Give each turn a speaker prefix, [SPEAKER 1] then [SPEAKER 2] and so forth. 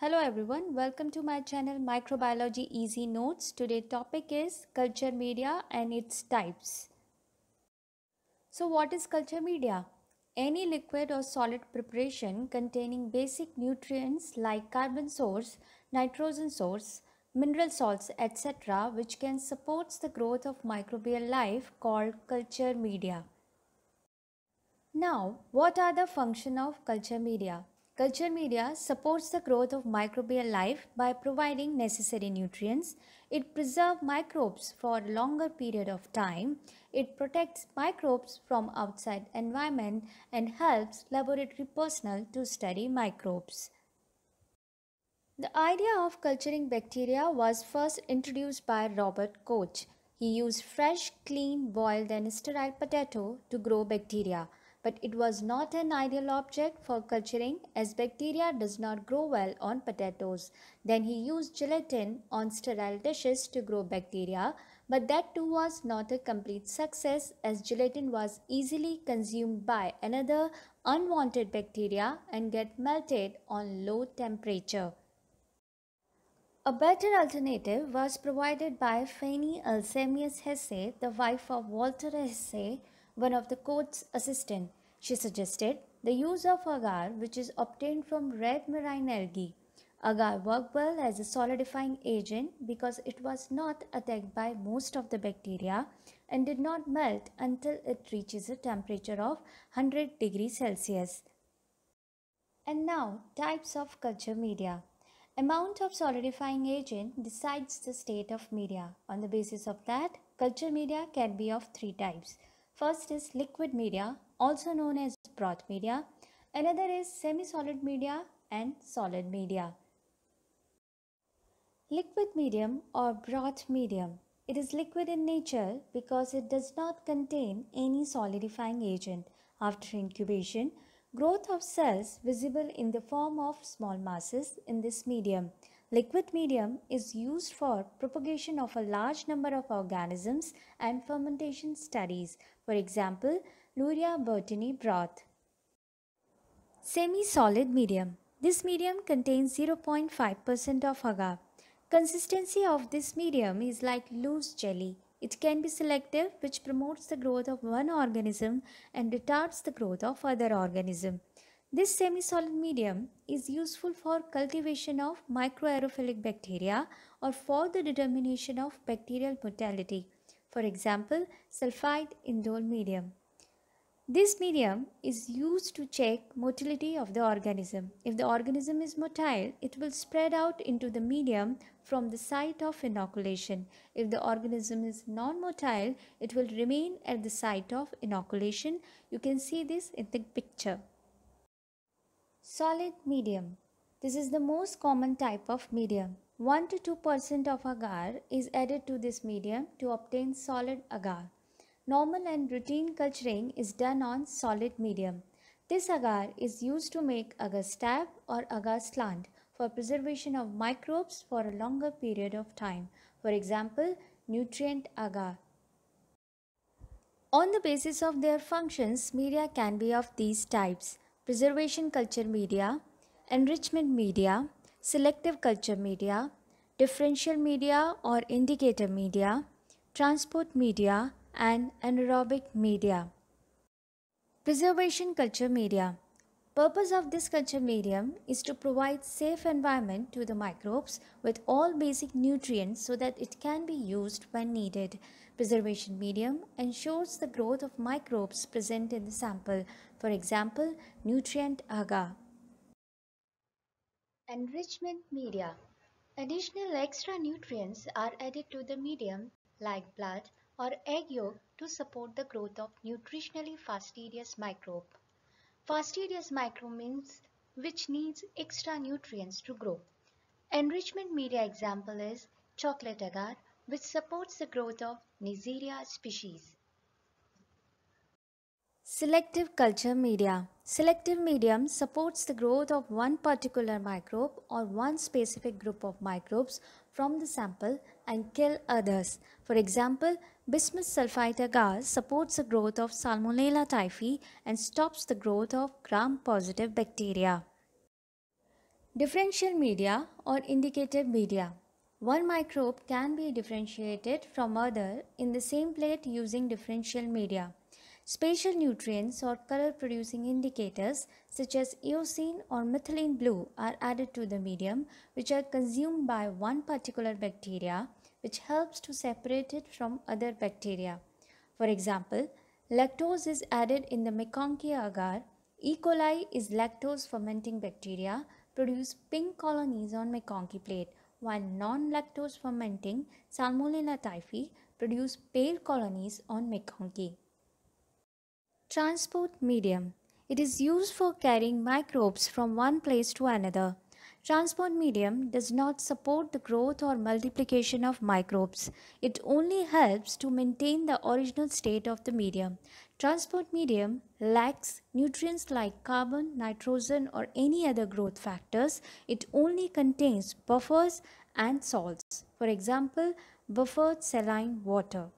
[SPEAKER 1] Hello everyone, welcome to my channel Microbiology Easy Notes. Today topic is culture media and its types. So what is culture media? Any liquid or solid preparation containing basic nutrients like carbon source, nitrogen source, mineral salts etc. which can support the growth of microbial life called culture media. Now, what are the function of culture media? Culture media supports the growth of microbial life by providing necessary nutrients. It preserves microbes for a longer period of time. It protects microbes from outside environment and helps laboratory personnel to study microbes. The idea of culturing bacteria was first introduced by Robert Koch. He used fresh, clean, boiled and sterile potato to grow bacteria but it was not an ideal object for culturing as bacteria does not grow well on potatoes. Then he used gelatin on sterile dishes to grow bacteria, but that too was not a complete success as gelatin was easily consumed by another unwanted bacteria and get melted on low temperature. A better alternative was provided by Fanny Eilshemius Hesse, the wife of Walter Hesse, one of the Koch's assistants. She suggested the use of agar which is obtained from red marine algae. Agar worked well as a solidifying agent because it was not attacked by most of the bacteria and did not melt until it reaches a temperature of 100 degrees Celsius. And now types of culture media. Amount of solidifying agent decides the state of media. On the basis of that, culture media can be of three types. First is liquid media, also known as broth media. Another is semi-solid media and solid media. Liquid medium or broth medium. It is liquid in nature because it does not contain any solidifying agent. After incubation, growth of cells visible in the form of small masses in this medium. Liquid medium is used for propagation of a large number of organisms and fermentation studies. For example, Luria Bertani broth. Semi-solid medium. This medium contains 0.5% of agar. Consistency of this medium is like loose jelly. It can be selective which promotes the growth of one organism and retards the growth of other organism. This semi-solid medium is useful for cultivation of microaerophilic bacteria or for the determination of bacterial motility. For example, sulfide indole medium. This medium is used to check motility of the organism. If the organism is motile, it will spread out into the medium from the site of inoculation. If the organism is non-motile, it will remain at the site of inoculation. You can see this in the picture. Solid medium. This is the most common type of medium. 1 to 2% of agar is added to this medium to obtain solid agar. Normal and routine culturing is done on solid medium. This agar is used to make agar stab or agar slant for preservation of microbes for a longer period of time. For example, nutrient agar. On the basis of their functions, media can be of these types preservation culture media, enrichment media, selective culture media, differential media or indicator media, transport media, and anaerobic media. Preservation culture media. Purpose of this culture medium is to provide safe environment to the microbes with all basic nutrients so that it can be used when needed. Preservation medium ensures the growth of microbes present in the sample, for example, nutrient agar. Enrichment media. Additional extra nutrients are added to the medium like blood or egg yolk to support the growth of nutritionally fastidious microbe. Fastidious microbe means which needs extra nutrients to grow. Enrichment media example is chocolate agar which supports the growth of Neisseria species. Selective culture media. Selective medium supports the growth of one particular microbe or one specific group of microbes from the sample and kill others. For example, bismuth sulfite agar supports the growth of Salmonella typhi and stops the growth of gram-positive bacteria. Differential media or indicative media. One microbe can be differentiated from other in the same plate using differential media. Spatial nutrients or color producing indicators such as eosine or methylene blue are added to the medium which are consumed by one particular bacteria which helps to separate it from other bacteria. For example, lactose is added in the MacConkey agar. E. coli is lactose fermenting bacteria produce pink colonies on MacConkey plate while non-lactose fermenting Salmonella typhi produce pale colonies on MacConkey. Transport medium. It is used for carrying microbes from one place to another. Transport medium does not support the growth or multiplication of microbes. It only helps to maintain the original state of the medium. Transport medium lacks nutrients like carbon, nitrogen or any other growth factors. It only contains buffers and salts. For example, buffered saline water.